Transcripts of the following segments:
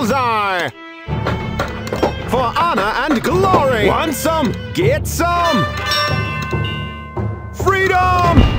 Bullseye! For honor and glory! Want some? Get some! Freedom!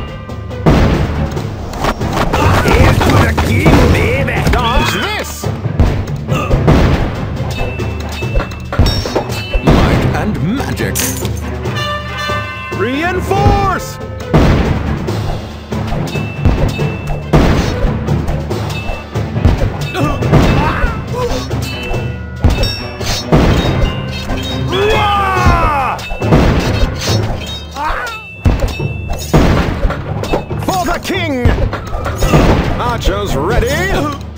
Archers ready!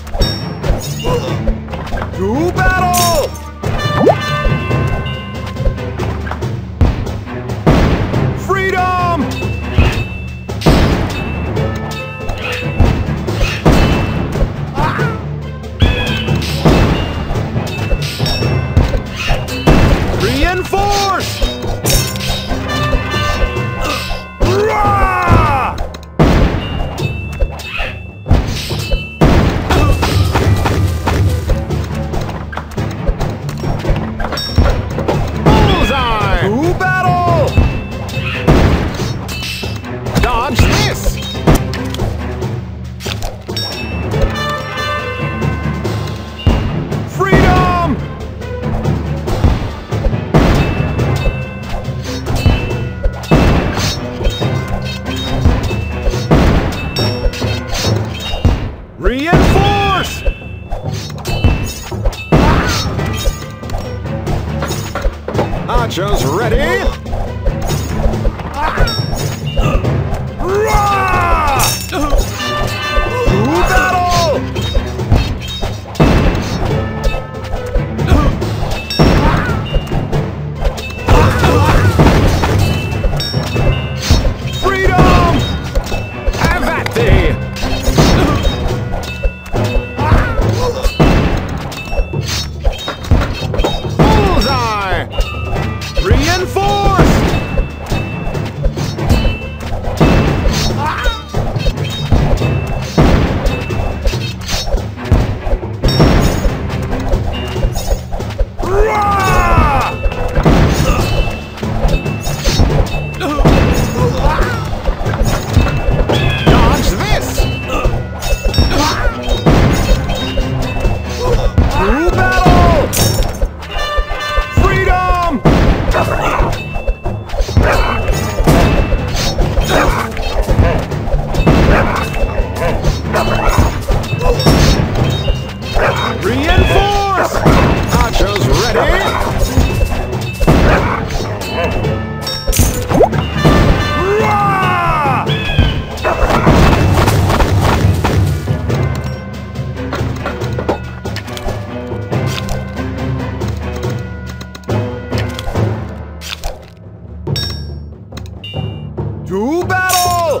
Archers ready?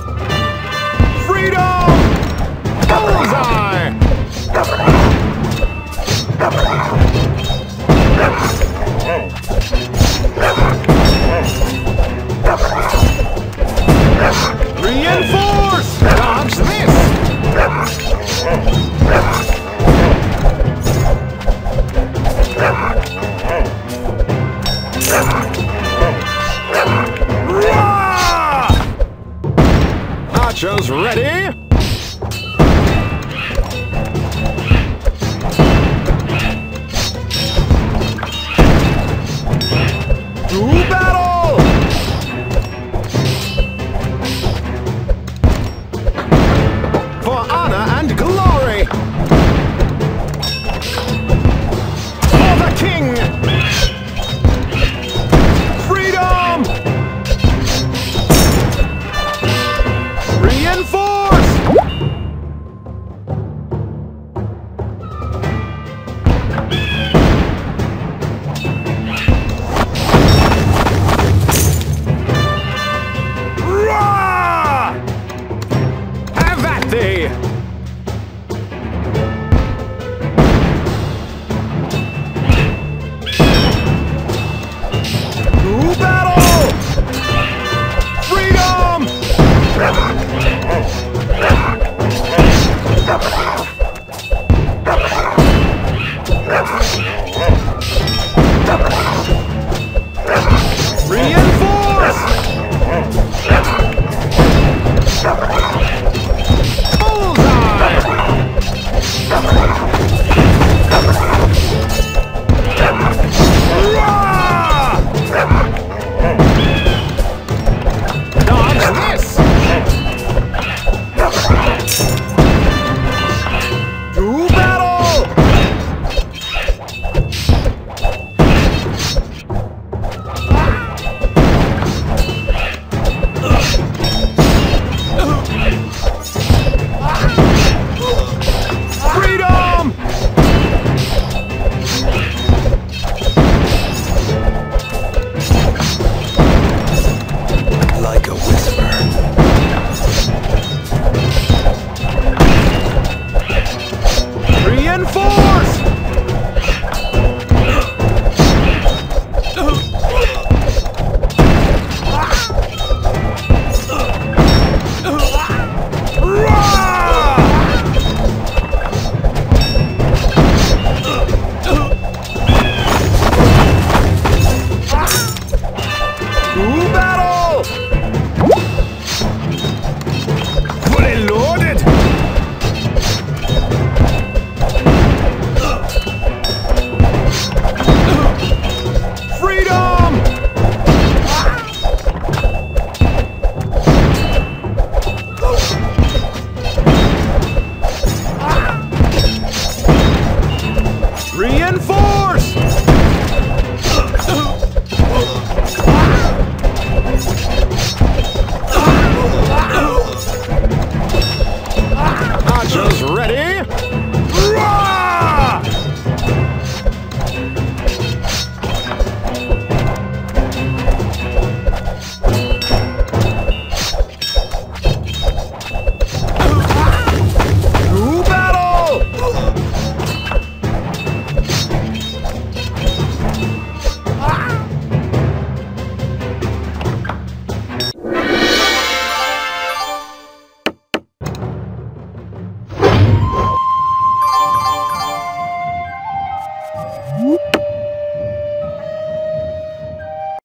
Battle! Freedom! Bullseye! Reinforce! Dodge this! Archers ready? Come on. Uber!